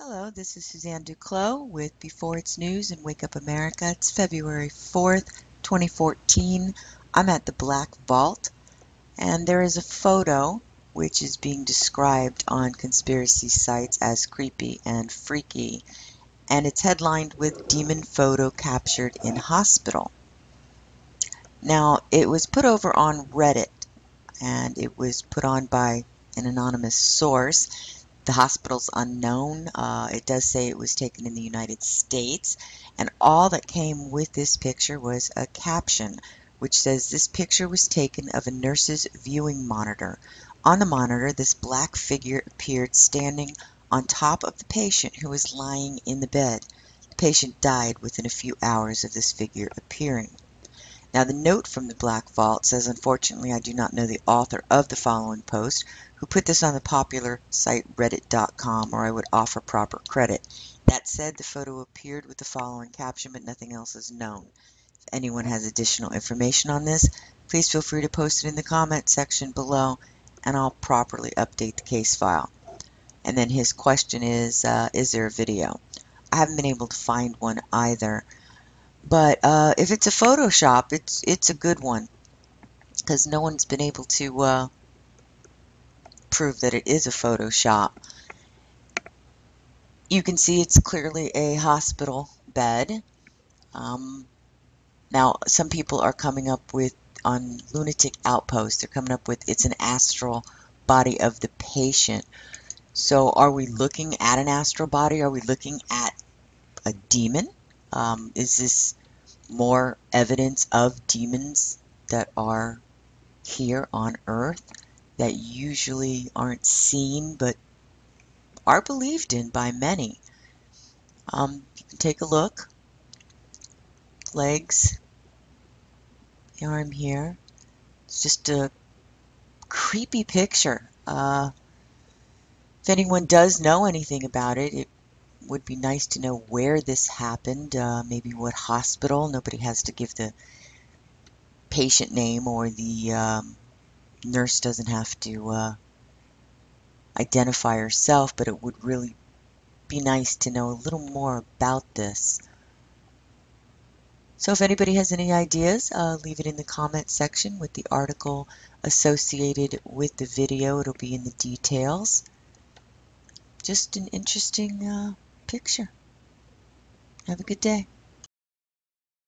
Hello, this is Susan Duclos with Before It's News and Wake Up America. It's February 4th, 2014. I'm at the Black Vault, and there is a photo which is being described on conspiracy sites as creepy and freaky, and it's headlined with Demon Photo Captured in Hospital. Now, it was put over on Reddit, and it was put on by an anonymous source the hospital's unknown. Uh, it does say it was taken in the United States. And all that came with this picture was a caption which says this picture was taken of a nurse's viewing monitor. On the monitor, this black figure appeared standing on top of the patient who was lying in the bed. The patient died within a few hours of this figure appearing. Now, the note from the Black Vault says, Unfortunately, I do not know the author of the following post who put this on the popular site reddit.com, or I would offer proper credit. That said, the photo appeared with the following caption, but nothing else is known. If anyone has additional information on this, please feel free to post it in the comment section below, and I'll properly update the case file. And then his question is, uh, is there a video? I haven't been able to find one either. But uh, if it's a Photoshop, it's it's a good one because no one's been able to uh, prove that it is a Photoshop. You can see it's clearly a hospital bed. Um, now, some people are coming up with, on Lunatic Outpost, they're coming up with it's an astral body of the patient. So are we looking at an astral body? Are we looking at a demon? Um, is this more evidence of demons that are here on earth that usually aren't seen but are believed in by many? Um, take a look. Legs, the arm here. It's just a creepy picture. Uh, if anyone does know anything about it, it would be nice to know where this happened, uh, maybe what hospital. Nobody has to give the patient name or the um, nurse doesn't have to uh, identify herself, but it would really be nice to know a little more about this. So if anybody has any ideas, uh, leave it in the comment section with the article associated with the video. It'll be in the details. Just an interesting uh, picture. Have a good day.